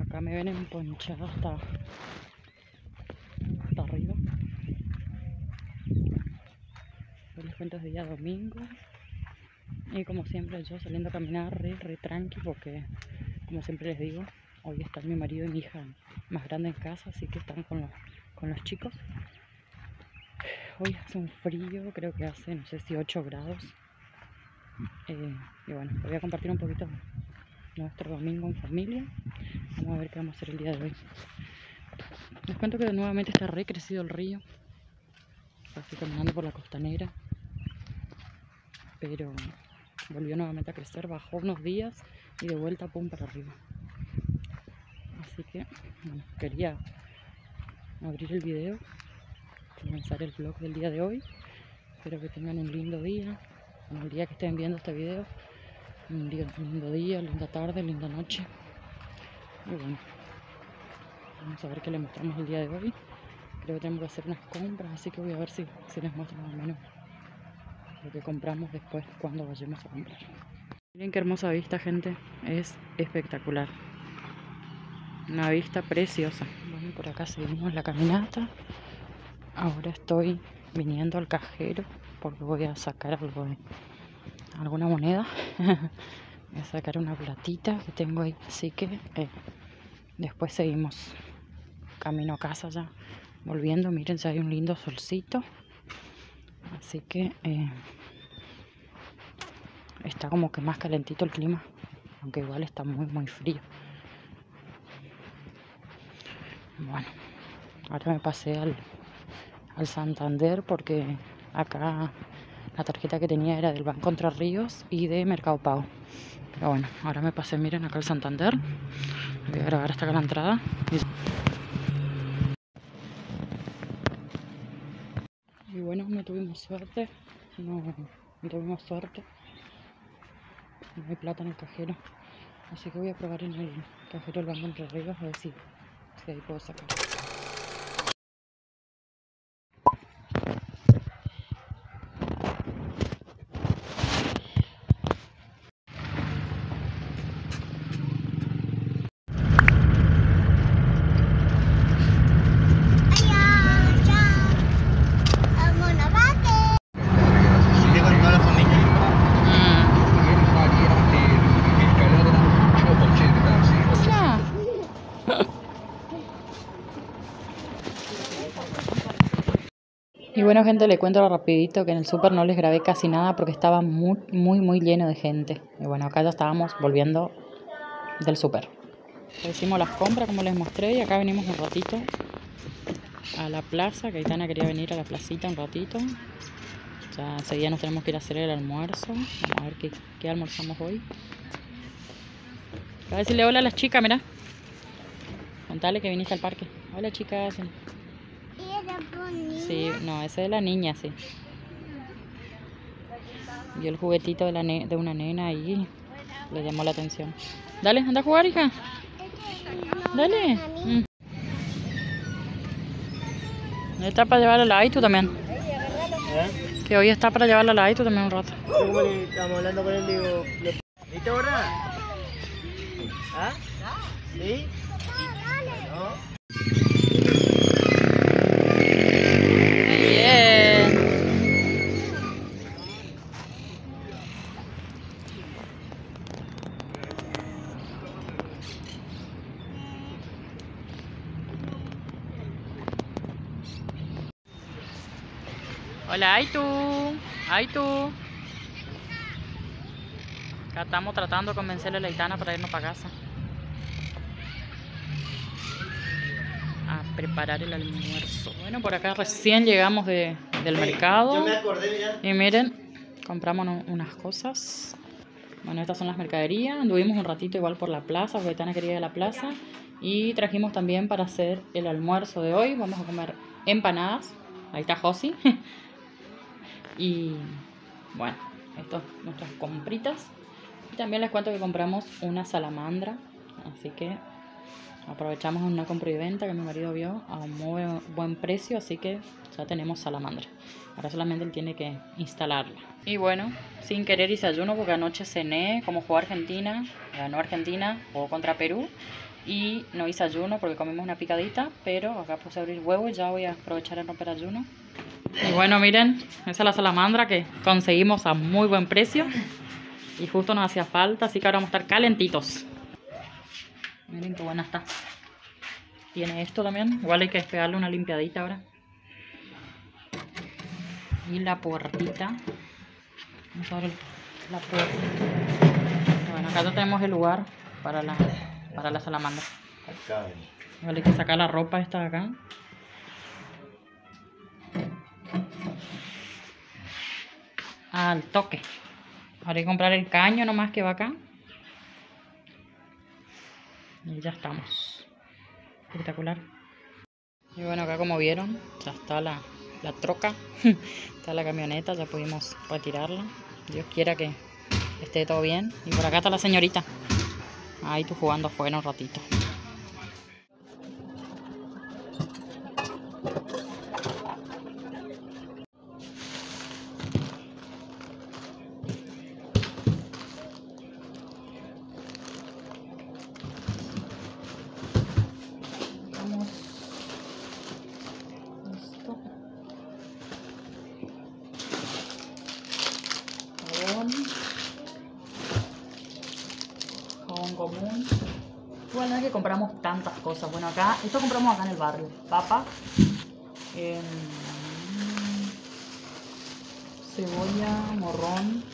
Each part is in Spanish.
Acá me ven emponchada hasta, hasta arriba. Les cuento es día domingo. Y como siempre yo saliendo a caminar re, re tranqui porque como siempre les digo, hoy están mi marido y mi hija más grande en casa, así que están con los, con los chicos. Hoy hace un frío, creo que hace, no sé si 8 grados. Eh, y bueno, voy a compartir un poquito nuestro domingo en familia. Vamos a ver qué vamos a hacer el día de hoy. Les cuento que nuevamente está re crecido el río. Estoy caminando por la costanera. Pero volvió nuevamente a crecer, bajó unos días y de vuelta pum para arriba. Así que quería abrir el video, comenzar el vlog del día de hoy. Espero que tengan un lindo día, el día que estén viendo este video. Un, día, lindo día, linda tarde, linda noche. Y bueno, vamos a ver qué les mostramos el día de hoy. Creo que tenemos que hacer unas compras, así que voy a ver si, si les muestro más o menos lo que compramos después cuando vayamos a comprar. Miren qué hermosa vista, gente. Es espectacular. Una vista preciosa. Bueno, por acá seguimos la caminata. Ahora estoy viniendo al cajero porque voy a sacar algo de alguna moneda. voy a sacar una platita que tengo ahí. Así que eh, después seguimos camino a casa ya. Volviendo, miren si hay un lindo solcito. Así que eh, está como que más calentito el clima, aunque igual está muy muy frío. Bueno, ahora me pasé al, al Santander porque acá la tarjeta que tenía era del Banco Entre Ríos y de Mercado Pago. Pero bueno, ahora me pasé, miren acá al Santander. Voy a grabar hasta acá la entrada. Y bueno, no tuvimos suerte, no, no tuvimos suerte. No hay plata en el cajero. Así que voy a probar en el cajero del Banco Entre Ríos a ver si, si ahí puedo sacar. Llego con toda la familia. Y bueno gente, le cuento rapidito que en el súper no les grabé casi nada porque estaba muy, muy, muy lleno de gente. Y bueno, acá ya estábamos volviendo del súper. Hicimos las compras como les mostré y acá venimos un ratito a la plaza, que Aitana quería venir a la placita un ratito. Ya día nos tenemos que ir a hacer el almuerzo. Vamos a ver qué, qué almorzamos hoy. Voy a decirle hola a las chicas, mira. Contale que viniste al parque. Hola chicas. Sí, no, ese de la niña, sí. Vio el juguetito de, la ne- de una nena ahí. Le llamó la atención. Dale, anda a jugar, hija. Dale. Mm. Está para llevarla a la Aitu también. ¿Eh? Que hoy está para llevarla a la Aitu también un rato. Estamos hablando con él, digo, ¿viste ahora? ¿Ah? ¿Sí? ¿No? Bien. Hola, Aitu. Aitu. Acá estamos tratando de convencerle a la Itana para irnos para casa. A preparar el almuerzo. Bueno, por acá recién llegamos de, del mercado. Yo me acordé, mira. Y miren, compramos un- unas cosas. Bueno, estas son las mercaderías. Anduvimos un ratito igual por la plaza, porque Tana quería ir a la plaza. Y trajimos también para hacer el almuerzo de hoy. Vamos a comer empanadas. Ahí está Josi. y bueno, estas nuestras compritas. Y también les cuento que compramos una salamandra. Así que Aprovechamos una compra y venta que mi marido vio a un muy buen precio, así que ya tenemos salamandra. Ahora solamente él tiene que instalarla. Y bueno, sin querer hice ayuno porque anoche cené como jugó Argentina, ganó Argentina, jugó contra Perú. Y no hice ayuno porque comimos una picadita, pero acá puse a abrir huevo y ya voy a aprovechar a romper ayuno. Y bueno, miren, esa es la salamandra que conseguimos a muy buen precio. Y justo nos hacía falta, así que ahora vamos a estar calentitos. Miren qué buena está. Tiene esto también. Igual hay que pegarle una limpiadita ahora. Y la puertita. Vamos a abrir la puerta. Bueno, acá ya tenemos el lugar para la, para la salamandra. Acá, hay que sacar la ropa esta de acá. Al toque. Ahora hay que comprar el caño nomás que va acá. Y ya estamos. Espectacular. Y bueno, acá como vieron, ya está la, la troca. está la camioneta, ya pudimos retirarla. Dios quiera que esté todo bien. Y por acá está la señorita. Ahí tú jugando afuera un ratito. Compramos tantas cosas. Bueno, acá, esto compramos acá en el barrio. Papa. em, cebolla, morrón.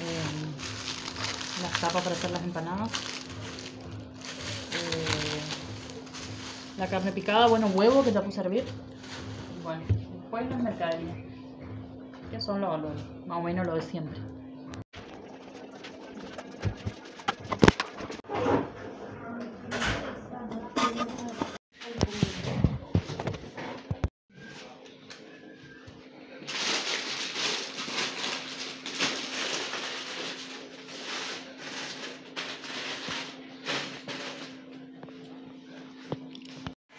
em, las tapas para hacer las empanadas. Eh, la carne picada, bueno, huevo que ya puse a hervir. Bueno, después las mercaderías. Que son los valores, más o menos lo de siempre.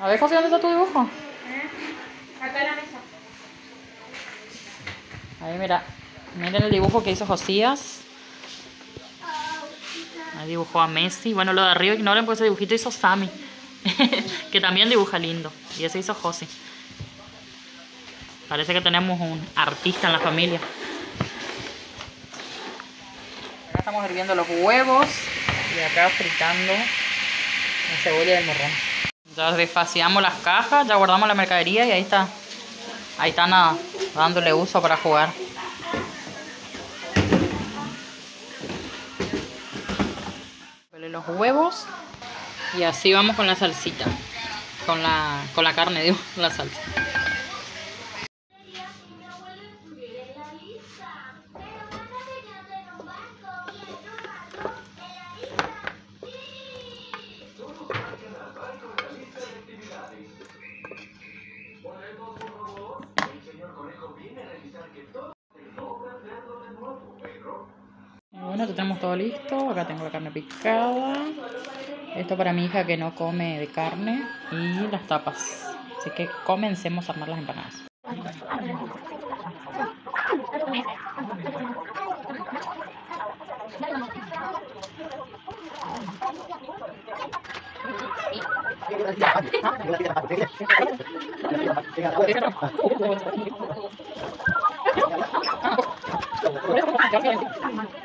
Ver, José, ¿dónde está tu dibujo? Acá en la mesa. Ahí, mira. Miren el dibujo que hizo Josías. Ahí dibujó a Messi. Bueno, lo de arriba ignoren porque ese dibujito hizo Sammy. que también dibuja lindo. Y ese hizo José. Parece que tenemos un artista en la familia. Acá estamos hirviendo los huevos. Y acá fritando la cebolla y el morrón. Ya desfaciamos las cajas, ya guardamos la mercadería y ahí está. Ahí están ah, dándole uso para jugar. Los huevos y así vamos con la salsita. Con la, con la carne, digo, la salsa. Bueno, ya tenemos todo listo. Acá tengo la carne picada. Esto para mi hija que no come de carne. Y las tapas. Así que comencemos a armar las empanadas.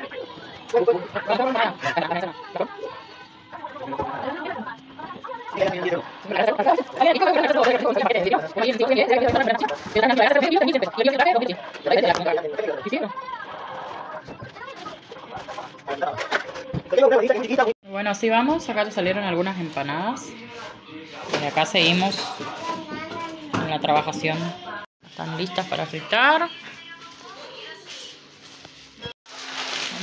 Bueno, así vamos. Acá ya salieron algunas empanadas. Y acá seguimos con la trabajación. Están listas para fritar.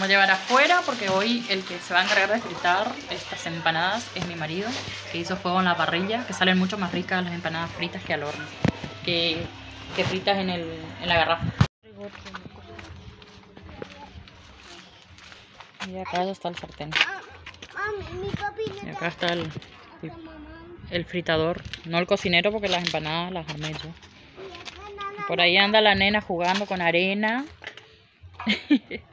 Vamos a llevar afuera porque hoy el que se va a encargar de fritar estas empanadas es mi marido, que hizo fuego en la parrilla, que salen mucho más ricas las empanadas fritas que al horno, que, que fritas en, el, en la garrafa. Y acá ya está el sartén. Y acá está el, el fritador. No el cocinero porque las empanadas las armé yo. Por ahí anda la nena jugando con arena.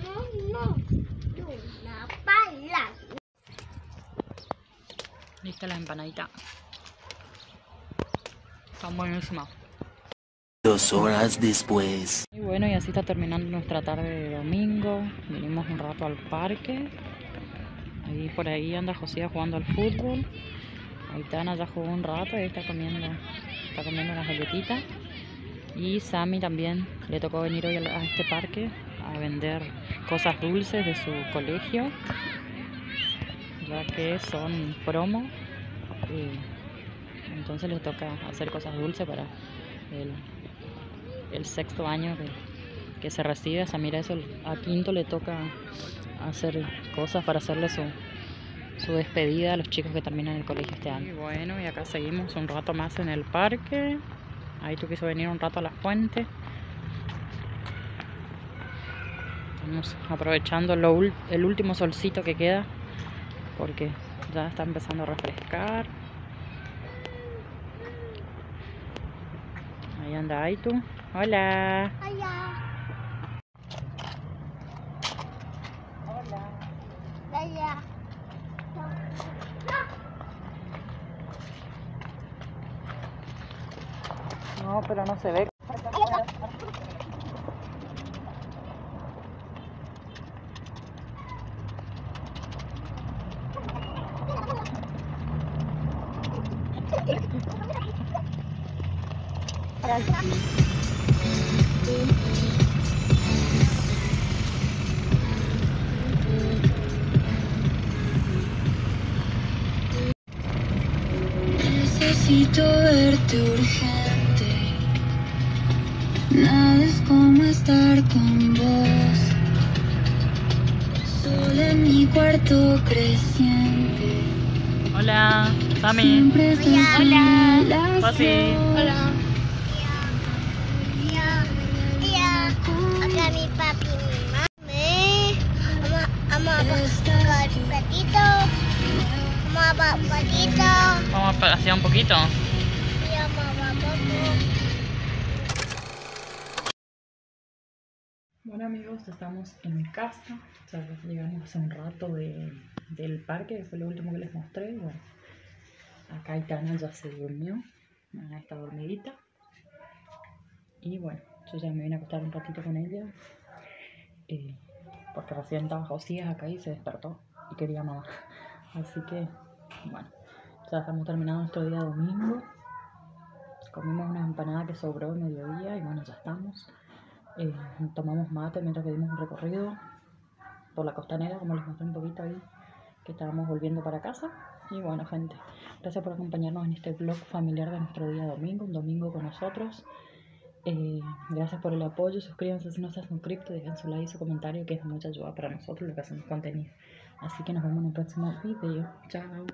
No, no. Una pala. Lista la empanadita. Están buenísimas. Dos horas después. Y bueno, y así está terminando nuestra tarde de domingo. Vinimos un rato al parque. Ahí por ahí anda José jugando al fútbol. Aitana ya jugó un rato y está comiendo, está comiendo unas galletitas. Y Sammy también le tocó venir hoy a este parque a vender cosas dulces de su colegio, ya que son promo. Y entonces le toca hacer cosas dulces para el, sexto año que, se recibe. A Samira eso, a quinto le toca hacer cosas para hacerle su, despedida a los chicos que terminan el colegio este año. Y bueno, y acá seguimos un rato más en el parque. Ahí tú quiso venir un rato a la fuente. Estamos aprovechando el último solcito que queda porque ya está empezando a refrescar. Ahí anda Aitu. Hola. Allá. Allá. No, pero no se ve. Necesito verte urgente. Nada es como estar con vos. Sola en mi cuarto creciente. Hola, Sami. Siempre estás en la Pasi. Hola. Vamos, vamos a platito. Vamos a platito. Vamos a pasear un poquito. Y vamos. Bueno amigos, estamos en casa. Ya llegamos hace un rato de, del parque, que fue lo último que les mostré. Bueno, acá Itana ya se durmió. Está dormidita. Y bueno, yo ya me vine a acostar un ratito con ella. eh, porque recién estaba Josías acá y se despertó y quería mamá. Así que, bueno, ya estamos terminando nuestro día domingo. Comimos una empanada que sobró el mediodía y bueno, ya estamos. Eh, tomamos mate mientras que dimos un recorrido por la costanera, como les mostré un poquito ahí, que estábamos volviendo para casa. Y bueno, gente, gracias por acompañarnos en este vlog familiar de nuestro día domingo, un domingo con nosotros. Eh, gracias por el apoyo, suscríbanse si no se han suscrito, dejen su like y su comentario, que es de mucha ayuda para nosotros lo que hacemos contenido. Así que nos vemos en el próximo video. Chao.